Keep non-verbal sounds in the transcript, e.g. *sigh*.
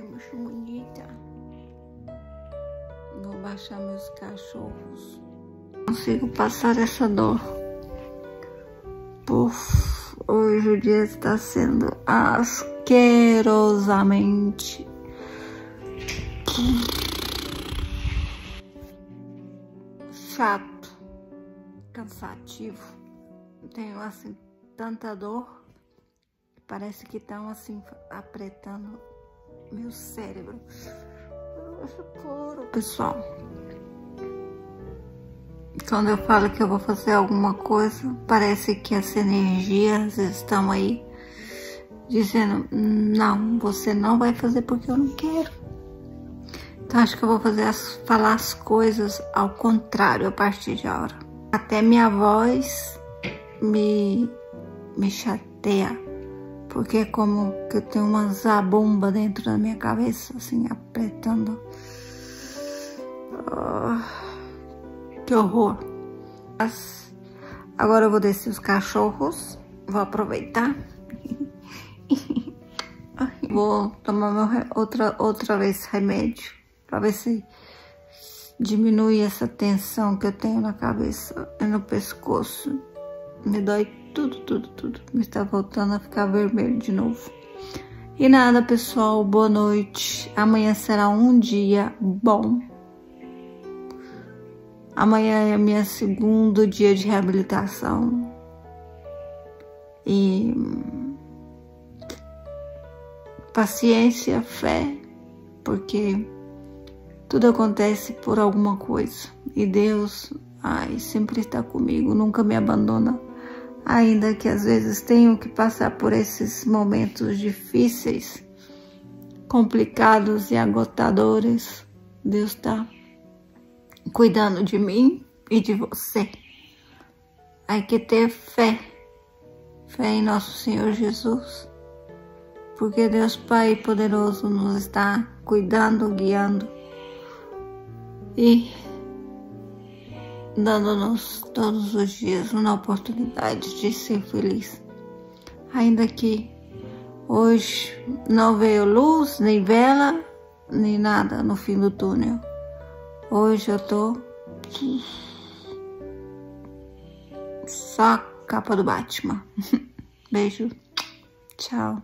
muito *laughs* bonita. Vou baixar meus cachorros. Consigo passar essa dor. Hoje o dia está sendo asquerosamente chato, cansativo. Tenho assim tanta dor. Parece que estão assim apretando meu cérebro. Pessoal, quando eu falo que eu vou fazer alguma coisa, parece que as energias estão aí dizendo: não, você não vai fazer porque eu não quero. Então acho que eu vou fazer as, falar as coisas ao contrário a partir de agora. Até minha voz me, me chateia porque é como que eu tenho uma zabumba dentro da minha cabeça, assim, apertando. Oh, que horror. Agora eu vou descer os cachorros, vou aproveitar. *laughs* vou tomar meu, outra, outra vez remédio, para ver se diminui essa tensão que eu tenho na cabeça e no pescoço. Me dói tudo, tudo, tudo. Me está voltando a ficar vermelho de novo. E nada, pessoal. Boa noite. Amanhã será um dia bom. Amanhã é meu segundo dia de reabilitação. E paciência, fé, porque tudo acontece por alguma coisa. E Deus, ai, sempre está comigo, nunca me abandona ainda que às vezes tenham que passar por esses momentos difíceis, complicados e agotadores, Deus está cuidando de mim e de você. Hay que ter fé, fé em nosso Senhor Jesus, porque Deus Pai poderoso nos está cuidando, guiando e dando-nos todos os dias uma oportunidade de ser feliz. Ainda que hoje não veio luz, nem vela, nem nada no fim do túnel. Hoje eu tô só capa do Batman. *laughs* Beijo. Tchau.